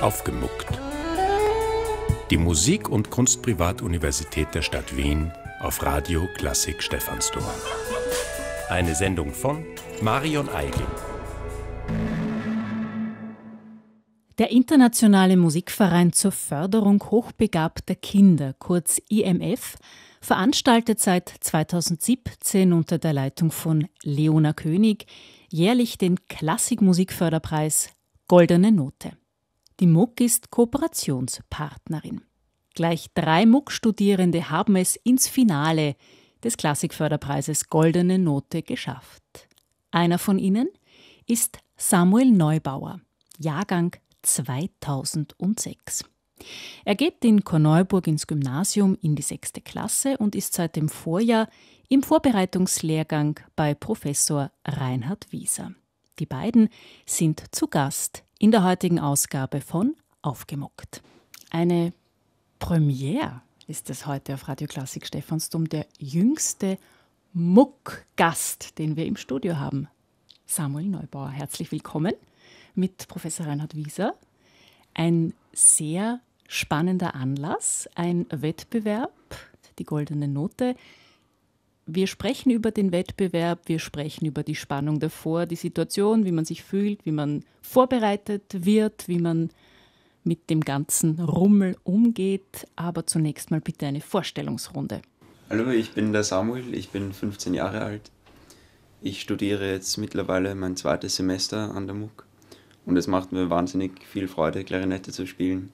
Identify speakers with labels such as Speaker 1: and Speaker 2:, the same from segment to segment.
Speaker 1: Aufgemuckt. Die Musik- und Kunstprivatuniversität der Stadt Wien auf Radio Klassik Stephansdom. Eine Sendung von Marion Eigel.
Speaker 2: Der Internationale Musikverein zur Förderung hochbegabter Kinder, kurz IMF, veranstaltet seit 2017 unter der Leitung von Leona König jährlich den Klassikmusikförderpreis Goldene Note. Die MUG ist Kooperationspartnerin. Gleich drei MUG-Studierende haben es ins Finale des Klassikförderpreises Goldene Note geschafft. Einer von ihnen ist Samuel Neubauer, Jahrgang 2006. Er geht in Korneuburg ins Gymnasium in die sechste Klasse und ist seit dem Vorjahr im Vorbereitungslehrgang bei Professor Reinhard Wieser. Die beiden sind zu Gast in der heutigen Ausgabe von Aufgemuckt. Eine Premiere ist es heute auf Radio Klassik Stephansdom, der jüngste Muck-Gast, den wir im Studio haben. Samuel Neubauer, herzlich willkommen mit Professor Reinhard Wieser. Ein sehr spannender Anlass, ein Wettbewerb, die goldene Note. Wir sprechen über den Wettbewerb, wir sprechen über die Spannung davor, die Situation, wie man sich fühlt, wie man vorbereitet wird, wie man mit dem ganzen Rummel umgeht. Aber zunächst mal bitte eine Vorstellungsrunde.
Speaker 3: Hallo, ich bin der Samuel, ich bin 15 Jahre alt. Ich studiere jetzt mittlerweile mein zweites Semester an der MUG und es macht mir wahnsinnig viel Freude, Klarinette zu spielen.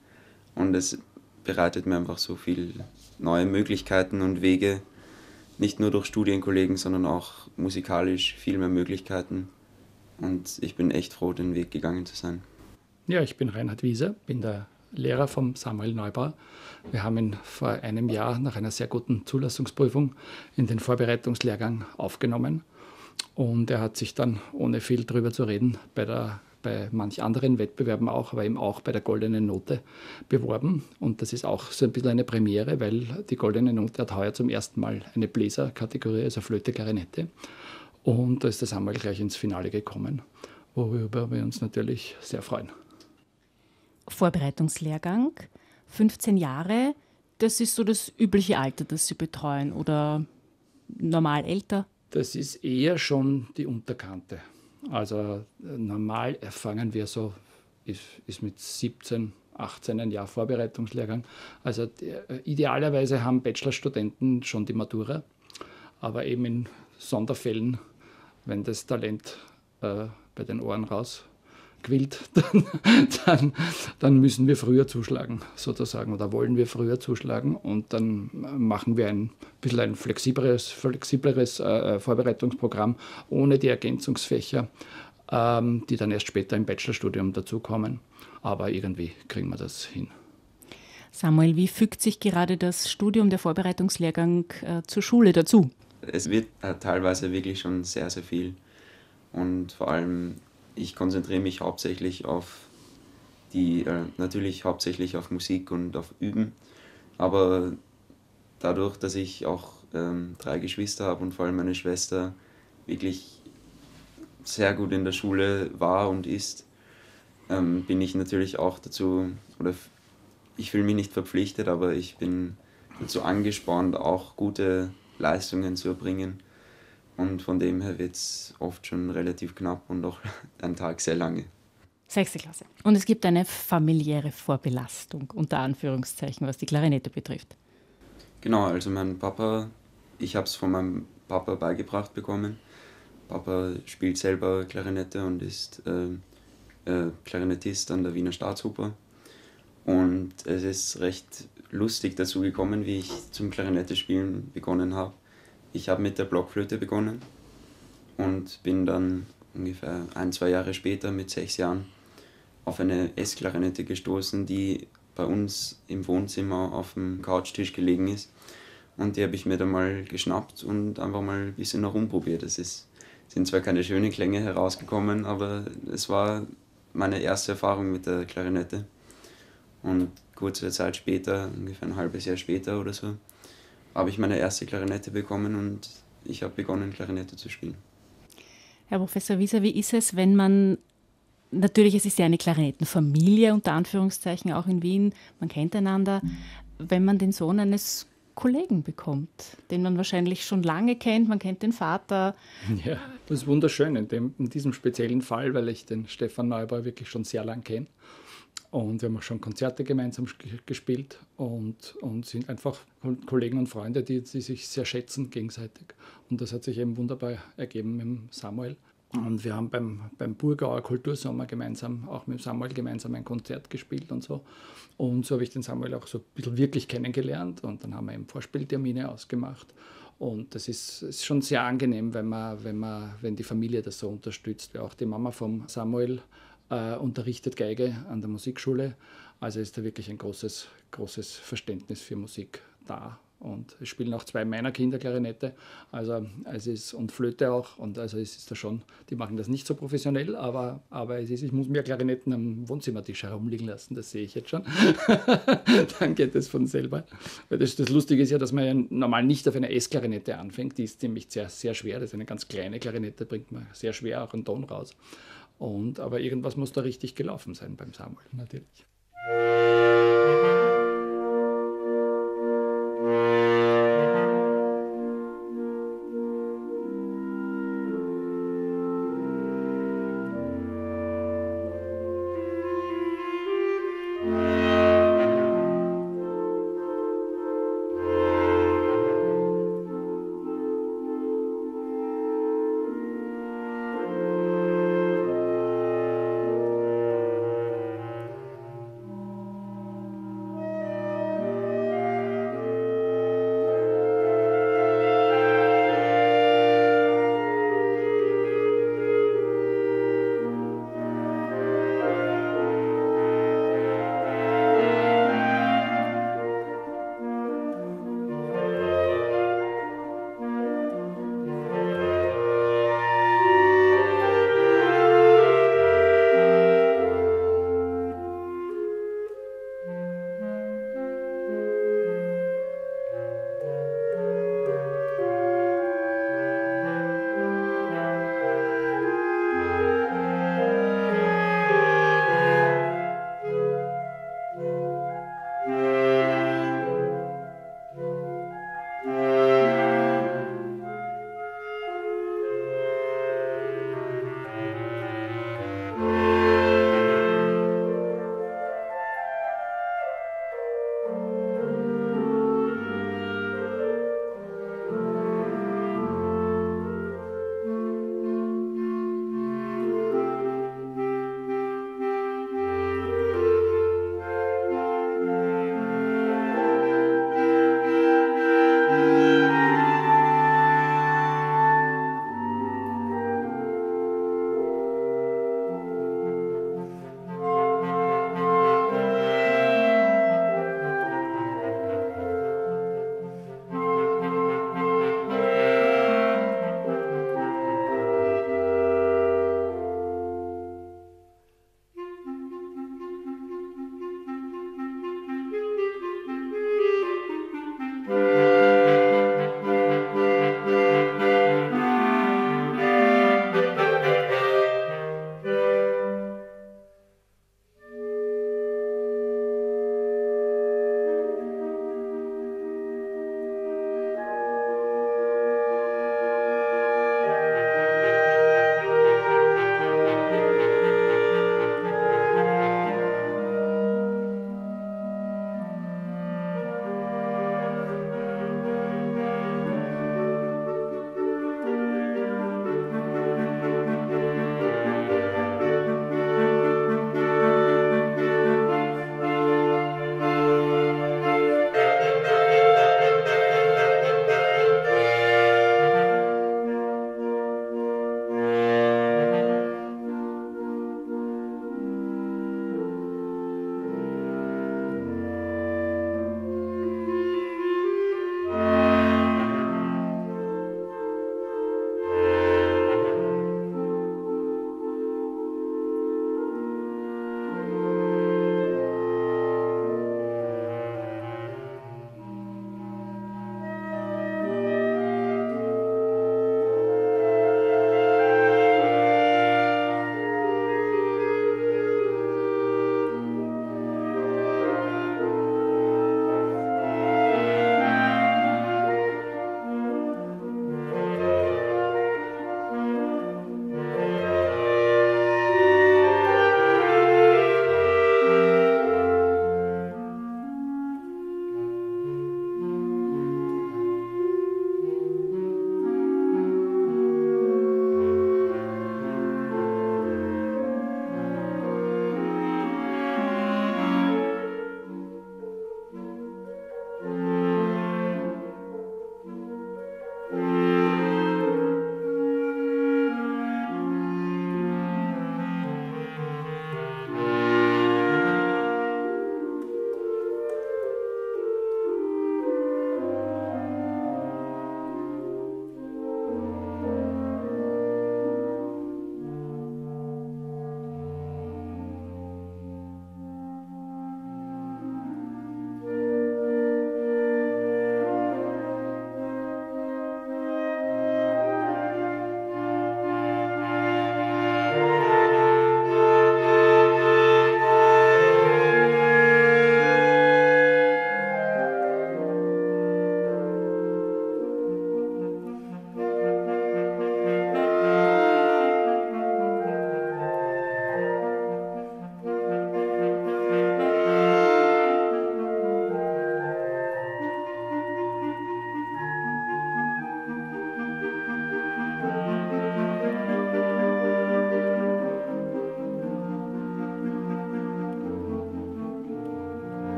Speaker 3: Und es bereitet mir einfach so viel neue Möglichkeiten und Wege, nicht nur durch Studienkollegen, sondern auch musikalisch viel mehr Möglichkeiten. Und ich bin echt froh, den Weg gegangen zu sein.
Speaker 4: Ja, ich bin Reinhard Wieser, bin der Lehrer vom Samuel Neubauer. Wir haben ihn vor einem Jahr nach einer sehr guten Zulassungsprüfung in den Vorbereitungslehrgang aufgenommen. Und er hat sich dann, ohne viel drüber zu reden, bei der bei manch anderen Wettbewerben auch, aber eben auch bei der Goldenen Note beworben. Und das ist auch so ein bisschen eine Premiere, weil die Goldene Note hat heuer zum ersten Mal eine Bläserkategorie, also Flöte, Klarinette. Und da ist das einmal gleich ins Finale gekommen, worüber wir uns natürlich sehr freuen.
Speaker 2: Vorbereitungslehrgang, 15 Jahre, das ist so das übliche Alter, das Sie betreuen oder normal älter?
Speaker 4: Das ist eher schon die Unterkante. Also äh, normal fangen wir so, ist, ist mit 17, 18 ein Jahr Vorbereitungslehrgang. Also äh, idealerweise haben Bachelorstudenten schon die Matura, aber eben in Sonderfällen, wenn das Talent äh, bei den Ohren raus quillt, dann, dann, dann, müssen wir früher zuschlagen, sozusagen, oder wollen wir früher zuschlagen und dann machen wir ein bisschen ein flexibleres, flexibleres äh, Vorbereitungsprogramm ohne die Ergänzungsfächer, ähm, die dann erst später im Bachelorstudium dazukommen. Aber irgendwie kriegen wir das hin.
Speaker 2: Samuel, wie fügt sich gerade das Studium, der Vorbereitungslehrgang äh, zur Schule dazu?
Speaker 3: Es wird äh, teilweise wirklich schon sehr, sehr viel. Und vor allem ich konzentriere mich hauptsächlich auf die, äh, natürlich hauptsächlich auf Musik und auf Üben, aber dadurch, dass ich auch ähm, drei Geschwister habe und vor allem meine Schwester wirklich sehr gut in der Schule war und ist, ähm, bin ich natürlich auch dazu, oder ich fühle mich nicht verpflichtet, aber ich bin dazu angespornt, auch gute Leistungen zu erbringen. Und von dem her wird es oft schon relativ knapp und auch ein Tag sehr lange.
Speaker 2: Sechste Klasse. Und es gibt eine familiäre Vorbelastung, unter Anführungszeichen, was die Klarinette betrifft.
Speaker 3: Genau, also mein Papa, ich habe es von meinem Papa beigebracht bekommen. Papa spielt selber Klarinette und ist äh, äh, Klarinettist an der Wiener Staatsoper. Und es ist recht lustig dazu gekommen, wie ich zum Klarinette spielen begonnen habe ich habe mit der Blockflöte begonnen und bin dann ungefähr ein, zwei Jahre später mit sechs Jahren auf eine Essklarinette gestoßen, die bei uns im Wohnzimmer auf dem Couchtisch gelegen ist. Und die habe ich mir dann mal geschnappt und einfach mal ein bisschen herumprobiert. Es ist, sind zwar keine schönen Klänge herausgekommen, aber es war meine erste Erfahrung mit der Klarinette. Und kurze Zeit später, ungefähr ein halbes Jahr später oder so, habe ich meine erste Klarinette bekommen und ich habe begonnen, Klarinette zu spielen.
Speaker 2: Herr Professor Wieser, wie ist es, wenn man natürlich, es ist ja eine Klarinettenfamilie unter Anführungszeichen auch in Wien. Man kennt einander. Wenn man den Sohn eines Kollegen bekommt, den man wahrscheinlich schon lange kennt, man kennt den Vater.
Speaker 4: Ja, das ist wunderschön in, dem, in diesem speziellen Fall, weil ich den Stefan Neubauer wirklich schon sehr lange kenne. Und wir haben auch schon Konzerte gemeinsam gespielt und, und sind einfach Kollegen und Freunde, die, die sich sehr schätzen gegenseitig. Und das hat sich eben wunderbar ergeben mit Samuel. Und wir haben beim, beim Burgauer Kultursommer gemeinsam, auch mit Samuel gemeinsam ein Konzert gespielt und so. Und so habe ich den Samuel auch so ein bisschen wirklich kennengelernt und dann haben wir eben Vorspieltermine ausgemacht. Und das ist, ist schon sehr angenehm, wenn, man, wenn, man, wenn die Familie das so unterstützt. Auch die Mama vom Samuel äh, unterrichtet Geige an der Musikschule. Also ist da wirklich ein großes, großes Verständnis für Musik da. Und es spielen auch zwei meiner Kinder Klarinette, also es ist und Flöte auch. Und also es ist da schon, die machen das nicht so professionell, aber, aber es ist, ich muss mir Klarinetten am Wohnzimmertisch herumliegen lassen, das sehe ich jetzt schon. Dann geht es von selber. Weil das, das Lustige ist ja, dass man ja normal nicht auf einer S-Klarinette anfängt. Die ist nämlich sehr, sehr schwer. Das ist eine ganz kleine Klarinette, bringt man sehr schwer auch einen Ton raus. Und, aber irgendwas muss da richtig gelaufen sein beim Samuel, natürlich.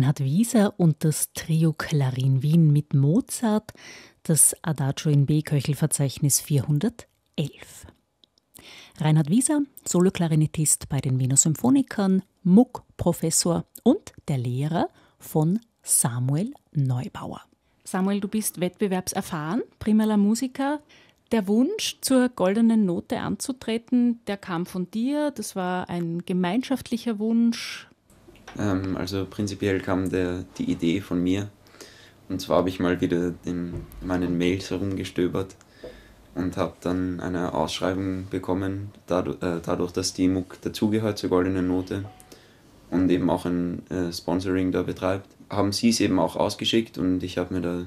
Speaker 2: Reinhard Wieser und das Trio Klarin Wien mit Mozart, das Adagio in B-Köchelverzeichnis 411. Reinhard Wieser, Soloklarinettist bei den Wiener Symphonikern, Muck-Professor und der Lehrer von Samuel Neubauer. Samuel, du bist wettbewerbserfahren, primärer Musiker. Der Wunsch, zur goldenen Note anzutreten, der kam von dir. Das war ein gemeinschaftlicher Wunsch.
Speaker 3: Ähm, also prinzipiell kam der, die Idee von mir. Und zwar habe ich mal wieder in meinen Mails herumgestöbert und habe dann eine Ausschreibung bekommen, dadurch, äh, dadurch dass die MUG dazugehört zur goldenen Note und eben auch ein äh, Sponsoring da betreibt, haben sie es eben auch ausgeschickt und ich habe mir da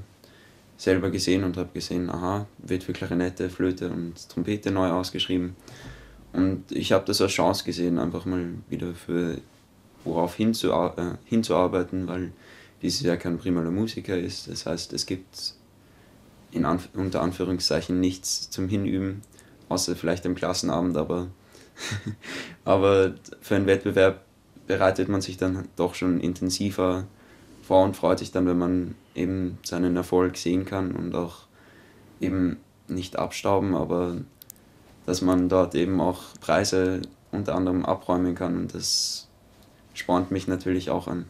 Speaker 3: selber gesehen und habe gesehen, aha, wird für Klarinette, Flöte und Trompete neu ausgeschrieben. Und ich habe das als Chance gesehen, einfach mal wieder für worauf hinzuar äh, hinzuarbeiten, weil dieses Jahr kein primaler Musiker ist. Das heißt, es gibt in Anf unter Anführungszeichen nichts zum Hinüben, außer vielleicht am Klassenabend, aber, aber für einen Wettbewerb bereitet man sich dann doch schon intensiver vor und freut sich dann, wenn man eben seinen Erfolg sehen kann und auch eben nicht abstauben, aber dass man dort eben auch Preise unter anderem abräumen kann und das spornt mich natürlich auch an.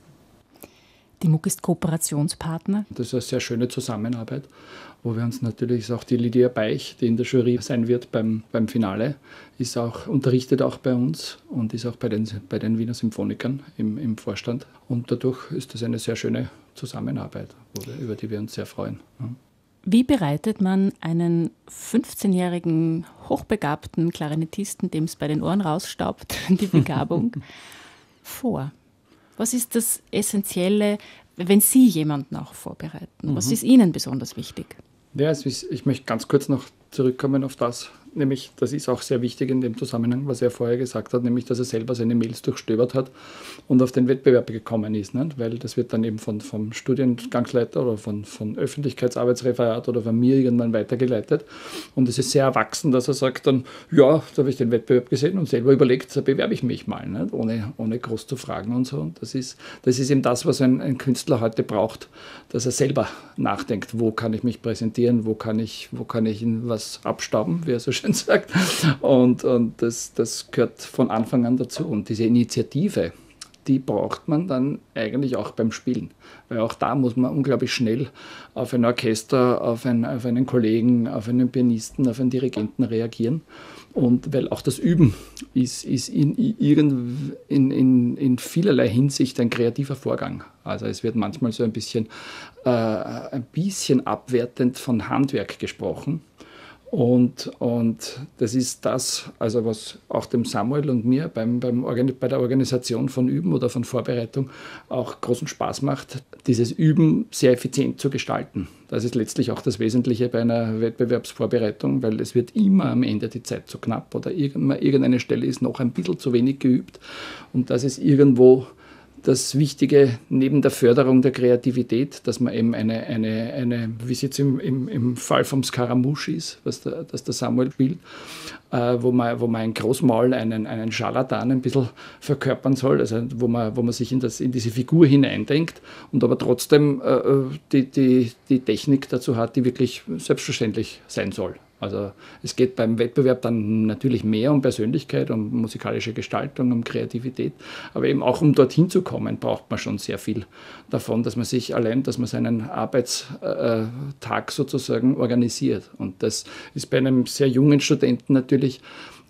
Speaker 2: Die MUG ist Kooperationspartner.
Speaker 4: Das ist eine sehr schöne Zusammenarbeit, wo wir uns natürlich auch die Lydia Beich, die in der Jury sein wird beim, beim Finale, ist auch, unterrichtet auch bei uns und ist auch bei den, bei den Wiener Symphonikern im, im Vorstand. Und dadurch ist das eine sehr schöne Zusammenarbeit, über die wir uns sehr freuen.
Speaker 2: Wie bereitet man einen 15-jährigen, hochbegabten Klarinettisten, dem es bei den Ohren rausstaubt, die Begabung, vor? Was ist das Essentielle, wenn Sie jemanden auch vorbereiten? Mhm. Was ist Ihnen besonders wichtig?
Speaker 4: Ja, ich möchte ganz kurz noch zurückkommen auf das, nämlich, das ist auch sehr wichtig in dem Zusammenhang, was er vorher gesagt hat, nämlich, dass er selber seine Mails durchstöbert hat und auf den Wettbewerb gekommen ist. Nicht? Weil das wird dann eben von, vom Studiengangsleiter oder von, von Öffentlichkeitsarbeitsreferat oder von mir irgendwann weitergeleitet. Und es ist sehr erwachsen, dass er sagt dann, ja, da habe ich den Wettbewerb gesehen und selber überlegt, da bewerbe ich mich mal, nicht? Ohne, ohne groß zu fragen und so. Und das ist, das ist eben das, was ein, ein Künstler heute braucht, dass er selber nachdenkt, wo kann ich mich präsentieren, wo kann ich, wo kann ich was abstauben, wie er so schön schön sagt. Und, und das, das gehört von Anfang an dazu. Und diese Initiative, die braucht man dann eigentlich auch beim Spielen. Weil auch da muss man unglaublich schnell auf ein Orchester, auf, ein, auf einen Kollegen, auf einen Pianisten, auf einen Dirigenten reagieren. Und weil auch das Üben ist, ist in, in, in, in vielerlei Hinsicht ein kreativer Vorgang. Also es wird manchmal so ein bisschen, äh, ein bisschen abwertend von Handwerk gesprochen. Und, und das ist das, also was auch dem Samuel und mir beim, beim bei der Organisation von Üben oder von Vorbereitung auch großen Spaß macht, dieses Üben sehr effizient zu gestalten. Das ist letztlich auch das Wesentliche bei einer Wettbewerbsvorbereitung, weil es wird immer am Ende die Zeit zu knapp oder irgendeine Stelle ist noch ein bisschen zu wenig geübt. Und das ist irgendwo das Wichtige neben der Förderung der Kreativität, dass man eben eine, eine, eine wie es jetzt im, im, im Fall vom Scaramouche ist, was der, das der Samuel spielt, äh, wo, man, wo man ein Großmaul, einen, einen Scharlatan ein bisschen verkörpern soll, also wo man, wo man sich in, das, in diese Figur hineindenkt und aber trotzdem äh, die, die, die Technik dazu hat, die wirklich selbstverständlich sein soll. Also es geht beim Wettbewerb dann natürlich mehr um Persönlichkeit, um musikalische Gestaltung, um Kreativität, aber eben auch um dorthin zu kommen, braucht man schon sehr viel davon, dass man sich allein, dass man seinen Arbeitstag sozusagen organisiert. Und das ist bei einem sehr jungen Studenten natürlich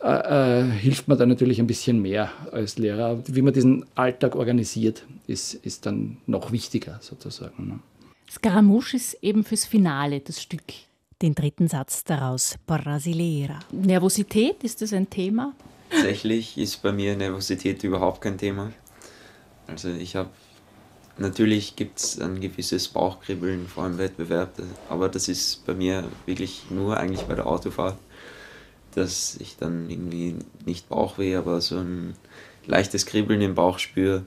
Speaker 4: äh, äh, hilft man da natürlich ein bisschen mehr als Lehrer. Wie man diesen Alltag organisiert, ist, ist dann noch wichtiger sozusagen. Ne?
Speaker 2: Scaramouche ist eben fürs Finale das Stück den dritten Satz daraus, Brasileira. Nervosität, ist das ein Thema?
Speaker 3: Tatsächlich ist bei mir Nervosität überhaupt kein Thema. Also ich habe, natürlich gibt es ein gewisses Bauchkribbeln vor einem Wettbewerb, aber das ist bei mir wirklich nur eigentlich bei der Autofahrt, dass ich dann irgendwie nicht Bauchweh, aber so ein leichtes Kribbeln im Bauch spüre.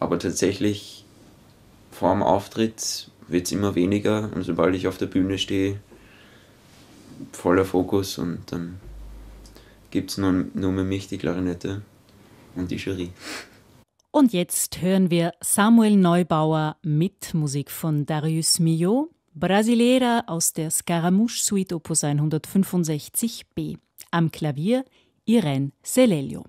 Speaker 3: Aber tatsächlich vor dem Auftritt wird es immer weniger und sobald ich auf der Bühne stehe, voller Fokus und dann gibt es nur, nur mehr mich, die Klarinette und die Jury.
Speaker 2: Und jetzt hören wir Samuel Neubauer mit Musik von Darius Milhaud, Brasileira aus der Scaramouche Suite Opus 165b. Am Klavier Irene Celelio.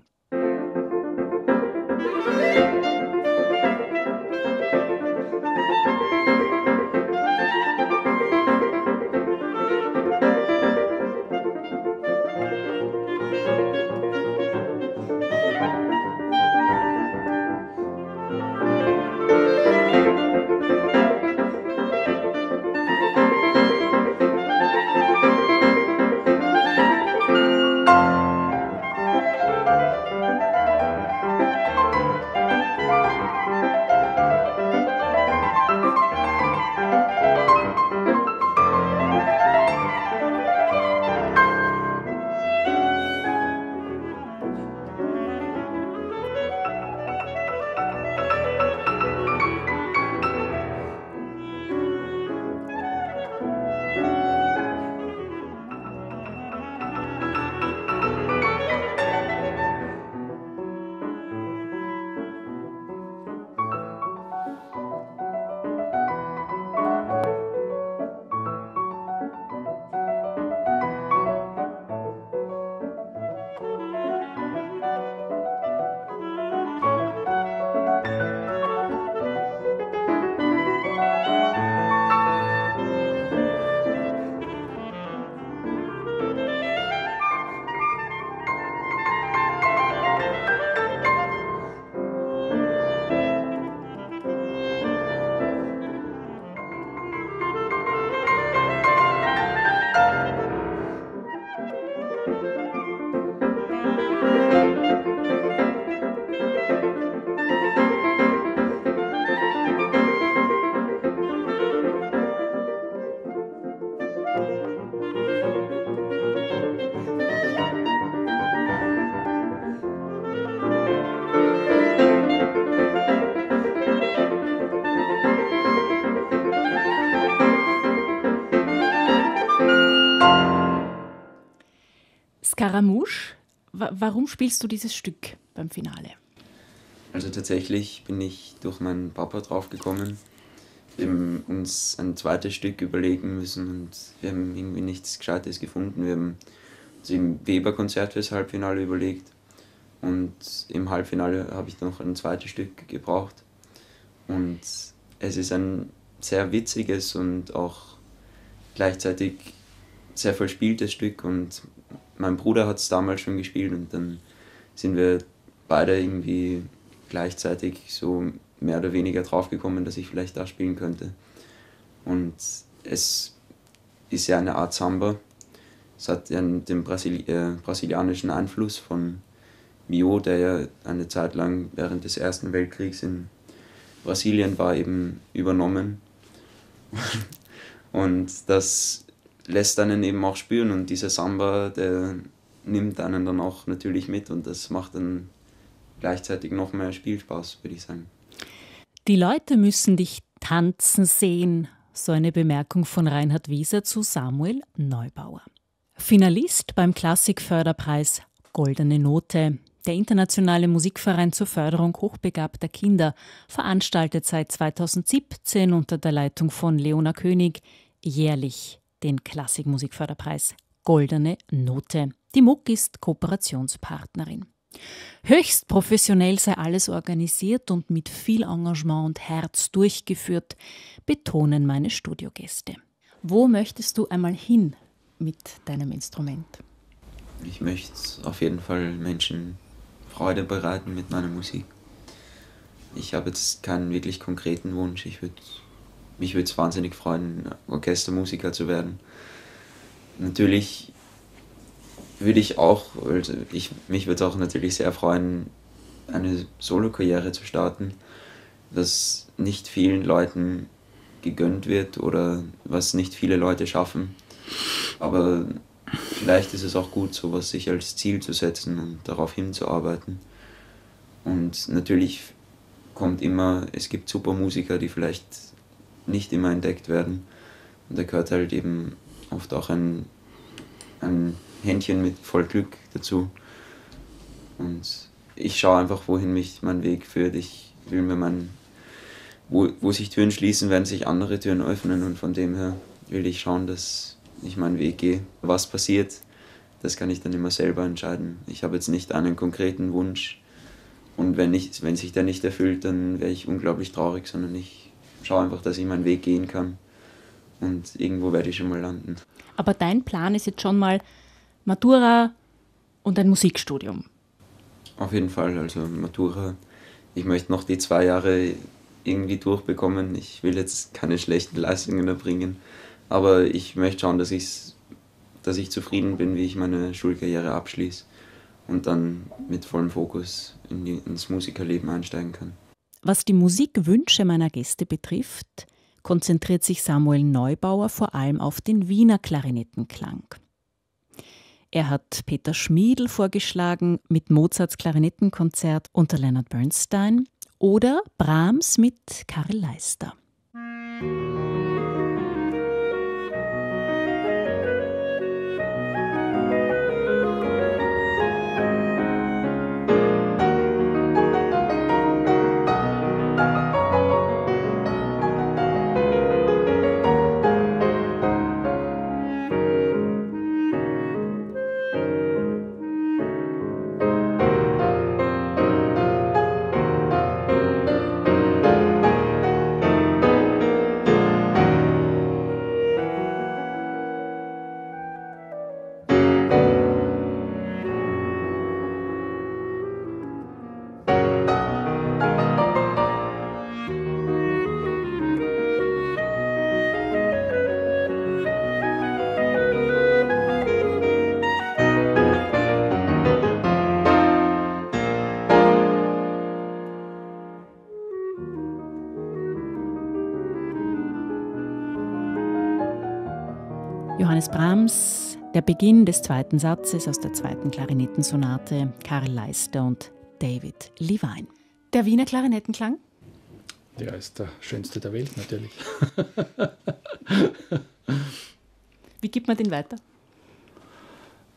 Speaker 2: Warum spielst du dieses Stück beim Finale?
Speaker 3: Also tatsächlich bin ich durch meinen Papa draufgekommen. Wir haben uns ein zweites Stück überlegen müssen und wir haben irgendwie nichts Gescheites gefunden. Wir haben uns im Weber-Konzert fürs Halbfinale überlegt und im Halbfinale habe ich noch ein zweites Stück gebraucht. Und es ist ein sehr witziges und auch gleichzeitig sehr verspieltes Stück und mein Bruder hat es damals schon gespielt und dann sind wir beide irgendwie gleichzeitig so mehr oder weniger draufgekommen, dass ich vielleicht da spielen könnte. Und es ist ja eine Art Samba. Es hat ja den Brasil äh, brasilianischen Einfluss von Mio, der ja eine Zeit lang während des Ersten Weltkriegs in Brasilien war, eben übernommen. Und das lässt einen eben auch spüren und dieser Samba, der nimmt einen dann auch natürlich mit und das macht dann gleichzeitig noch mehr Spielspaß, würde ich sagen.
Speaker 2: Die Leute müssen dich tanzen sehen, so eine Bemerkung von Reinhard Wieser zu Samuel Neubauer. Finalist beim Klassikförderpreis Goldene Note. Der internationale Musikverein zur Förderung hochbegabter Kinder veranstaltet seit 2017 unter der Leitung von Leona König jährlich den Klassikmusikförderpreis Goldene Note. Die MUG ist Kooperationspartnerin. Höchst professionell sei alles organisiert und mit viel Engagement und Herz durchgeführt, betonen meine Studiogäste. Wo möchtest du einmal hin mit deinem Instrument?
Speaker 3: Ich möchte auf jeden Fall Menschen Freude bereiten mit meiner Musik. Ich habe jetzt keinen wirklich konkreten Wunsch. Ich würde mich würde es wahnsinnig freuen, Orchestermusiker zu werden. Natürlich würde ich auch, also ich, mich würde es auch natürlich sehr freuen, eine Solokarriere zu starten, was nicht vielen Leuten gegönnt wird oder was nicht viele Leute schaffen. Aber vielleicht ist es auch gut, sowas sich als Ziel zu setzen und darauf hinzuarbeiten. Und natürlich kommt immer, es gibt super Musiker, die vielleicht nicht immer entdeckt werden. Und da gehört halt eben oft auch ein, ein Händchen mit voll Glück dazu. Und ich schaue einfach, wohin mich mein Weg führt. Ich will mir mein, wo, wo sich Türen schließen, werden sich andere Türen öffnen und von dem her will ich schauen, dass ich meinen Weg gehe. Was passiert, das kann ich dann immer selber entscheiden. Ich habe jetzt nicht einen konkreten Wunsch und wenn, ich, wenn sich der nicht erfüllt, dann wäre ich unglaublich traurig, sondern ich schaue einfach, dass ich meinen Weg gehen kann und irgendwo werde ich schon mal landen.
Speaker 2: Aber dein Plan ist jetzt schon mal Matura und ein Musikstudium.
Speaker 3: Auf jeden Fall, also Matura. Ich möchte noch die zwei Jahre irgendwie durchbekommen. Ich will jetzt keine schlechten Leistungen erbringen, aber ich möchte schauen, dass, ich's, dass ich zufrieden bin, wie ich meine Schulkarriere abschließe und dann mit vollem Fokus in die, ins Musikerleben einsteigen kann.
Speaker 2: Was die Musikwünsche meiner Gäste betrifft, konzentriert sich Samuel Neubauer vor allem auf den Wiener Klarinettenklang. Er hat Peter Schmiedl vorgeschlagen mit Mozarts Klarinettenkonzert unter Leonard Bernstein oder Brahms mit Karl Leister. Johannes Brahms, der Beginn des zweiten Satzes aus der zweiten Klarinettensonate, Karl Leister und David Levine. Der Wiener Klarinettenklang?
Speaker 4: Ja, ist der schönste der Welt natürlich.
Speaker 2: Wie gibt man den weiter?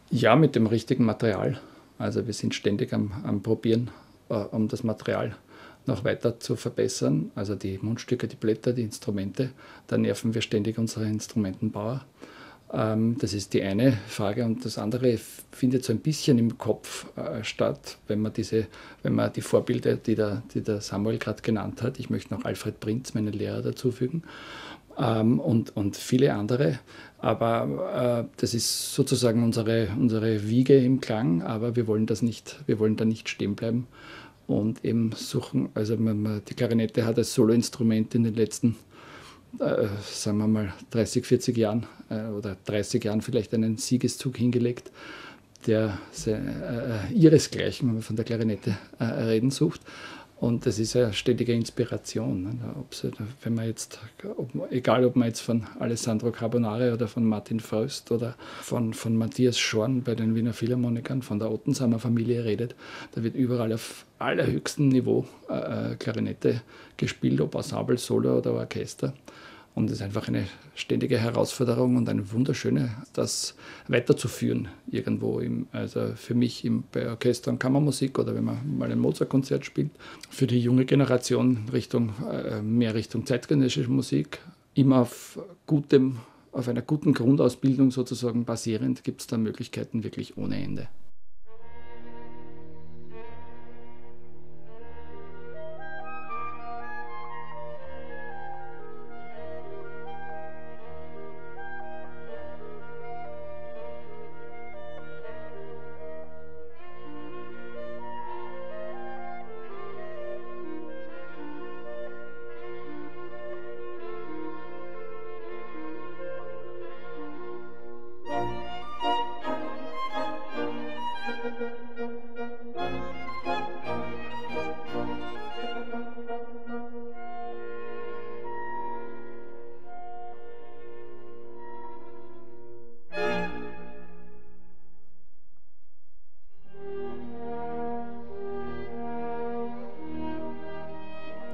Speaker 4: Ja, mit dem richtigen Material. Also wir sind ständig am, am Probieren, äh, um das Material noch weiter zu verbessern. Also die Mundstücke, die Blätter, die Instrumente. Da nerven wir ständig unsere Instrumentenbauer. Ähm, das ist die eine Frage. Und das andere findet so ein bisschen im Kopf äh, statt, wenn man, diese, wenn man die Vorbilder, die der, die der Samuel gerade genannt hat, ich möchte noch Alfred Prinz, meinen Lehrer, dazufügen, ähm, und, und viele andere. Aber äh, das ist sozusagen unsere, unsere Wiege im Klang, aber wir wollen das nicht, wir wollen da nicht stehen bleiben und eben suchen, also man, die Klarinette hat als Soloinstrument in den letzten äh, sagen wir mal, 30, 40 Jahren äh, oder 30 Jahren vielleicht einen Siegeszug hingelegt, der äh, ihresgleichen, wenn man von der Klarinette äh, reden sucht. Und das ist eine ständige Inspiration. Ne? Sie, wenn man jetzt, ob, egal ob man jetzt von Alessandro Carbonare oder von Martin Fröst oder von, von Matthias Schorn bei den Wiener Philharmonikern, von der Ottensamer Familie redet, da wird überall auf allerhöchstem Niveau äh, Klarinette gespielt, ob Ensemble, Solo oder Orchester. Und es ist einfach eine ständige Herausforderung und eine wunderschöne, das weiterzuführen irgendwo. Im, also für mich im, bei Orchester und Kammermusik oder wenn man mal ein Mozart-Konzert spielt. Für die junge Generation Richtung, äh, mehr Richtung zeitgenössische Musik. Immer auf gutem, auf einer guten Grundausbildung sozusagen basierend gibt es da Möglichkeiten wirklich ohne Ende.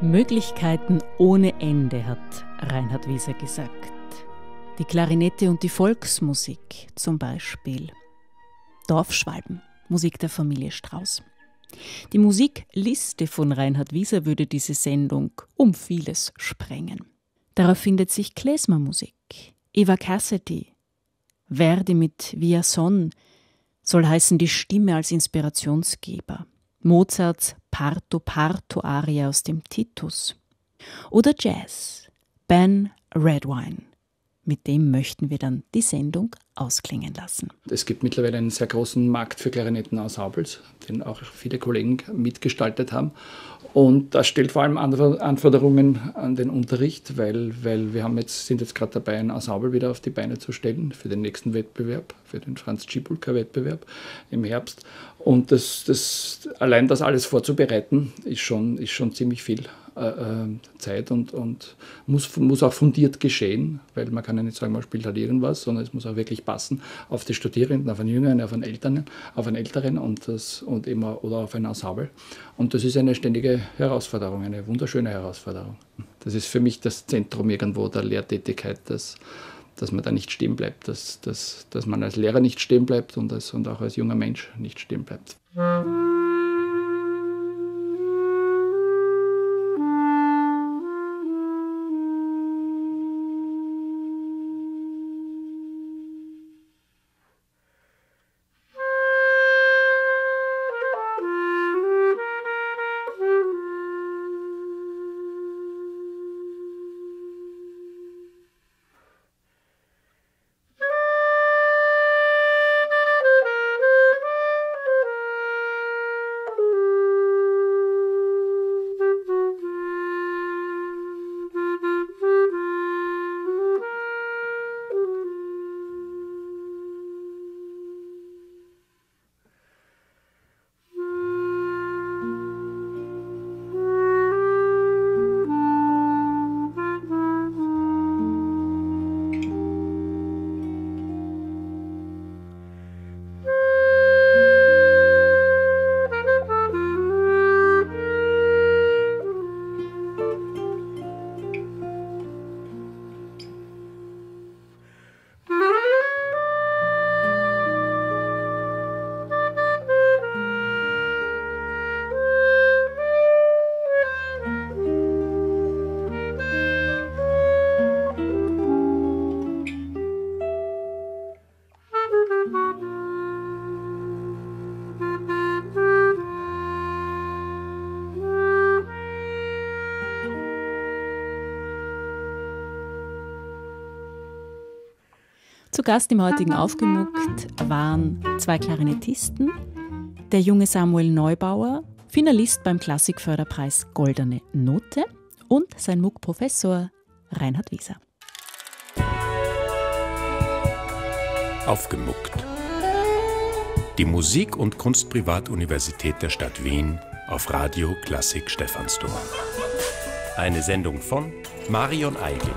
Speaker 2: Möglichkeiten ohne Ende, hat Reinhard Wieser gesagt. Die Klarinette und die Volksmusik zum Beispiel. Dorfschwalben, Musik der Familie Strauß. Die Musikliste von Reinhard Wieser würde diese Sendung um vieles sprengen. Darauf findet sich Klezmermusik, Eva Cassidy, Verdi mit Via Son, soll heißen die Stimme als Inspirationsgeber, Mozarts Parto Parto Aria aus dem Titus oder Jazz, Ben Redwine. Mit dem möchten wir dann die Sendung ausklingen lassen.
Speaker 4: Es gibt mittlerweile einen sehr großen Markt für Klarinetten aus Haubels, den auch viele Kollegen mitgestaltet haben. Und das stellt vor allem Anforderungen an den Unterricht, weil, weil wir haben jetzt, sind jetzt gerade dabei, ein Ensemble wieder auf die Beine zu stellen für den nächsten Wettbewerb, für den Franz Schipulka-Wettbewerb im Herbst. Und das, das, allein das alles vorzubereiten, ist schon, ist schon ziemlich viel äh, äh, Zeit und, und muss, muss auch fundiert geschehen, weil man kann ja nicht sagen, man spielt halt irgendwas, sondern es muss auch wirklich passen auf die Studierenden, auf einen Jüngeren, auf einen Älteren, auf einen Älteren und, das, und immer, oder auf ein Ensemble. Und das ist eine ständige Herausforderung, eine wunderschöne Herausforderung. Das ist für mich das Zentrum irgendwo der Lehrtätigkeit, dass, dass man da nicht stehen bleibt, dass, dass, dass man als Lehrer nicht stehen bleibt und, als, und auch als junger Mensch nicht stehen bleibt.
Speaker 2: Zu Gast im heutigen Aufgemuckt waren zwei Klarinettisten, der junge Samuel Neubauer, Finalist beim Klassikförderpreis Goldene Note und sein MUG-Professor Reinhard Wieser.
Speaker 1: Aufgemuckt. Die Musik- und Kunstprivatuniversität der Stadt Wien auf Radio Klassik Stephansdom. Eine Sendung von Marion Eigel.